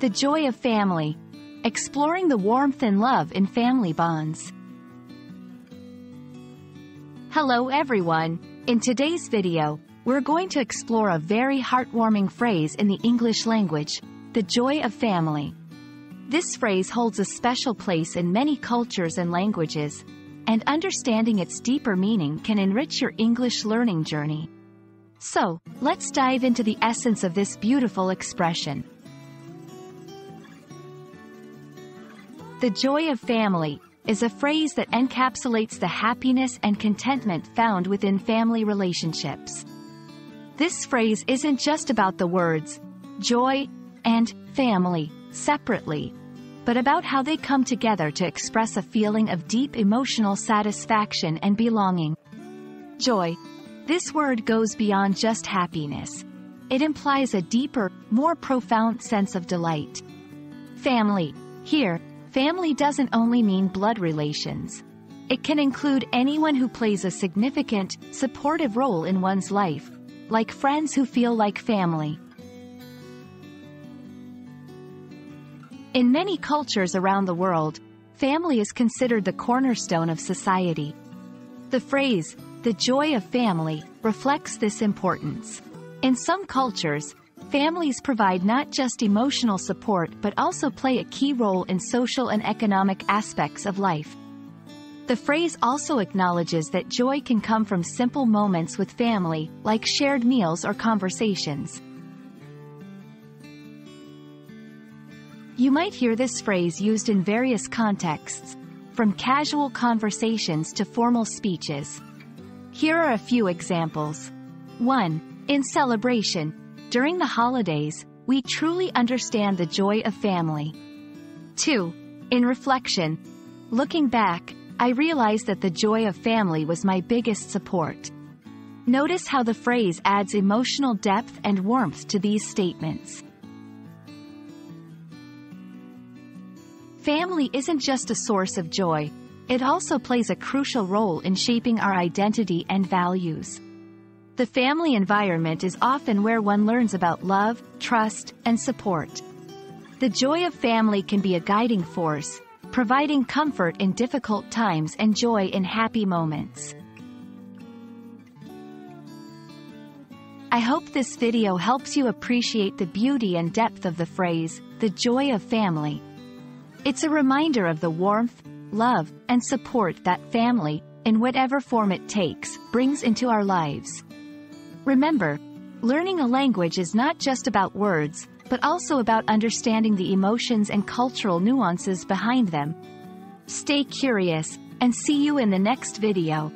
The joy of family. Exploring the warmth and love in family bonds. Hello everyone. In today's video, we're going to explore a very heartwarming phrase in the English language, the joy of family. This phrase holds a special place in many cultures and languages, and understanding its deeper meaning can enrich your English learning journey. So, let's dive into the essence of this beautiful expression. The joy of family is a phrase that encapsulates the happiness and contentment found within family relationships. This phrase isn't just about the words joy and family separately, but about how they come together to express a feeling of deep emotional satisfaction and belonging. Joy. This word goes beyond just happiness. It implies a deeper, more profound sense of delight. Family. Here, family doesn't only mean blood relations. It can include anyone who plays a significant, supportive role in one's life, like friends who feel like family. In many cultures around the world, family is considered the cornerstone of society. The phrase, the joy of family, reflects this importance. In some cultures, families provide not just emotional support but also play a key role in social and economic aspects of life. The phrase also acknowledges that joy can come from simple moments with family, like shared meals or conversations. You might hear this phrase used in various contexts, from casual conversations to formal speeches. Here are a few examples. 1. In celebration. During the holidays, we truly understand the joy of family. 2. In reflection. Looking back, I realize that the joy of family was my biggest support. Notice how the phrase adds emotional depth and warmth to these statements. Family isn't just a source of joy, it also plays a crucial role in shaping our identity and values. The family environment is often where one learns about love, trust, and support. The joy of family can be a guiding force, providing comfort in difficult times and joy in happy moments. I hope this video helps you appreciate the beauty and depth of the phrase, the joy of family. It's a reminder of the warmth, love, and support that family, in whatever form it takes, brings into our lives. Remember, learning a language is not just about words, but also about understanding the emotions and cultural nuances behind them. Stay curious, and see you in the next video.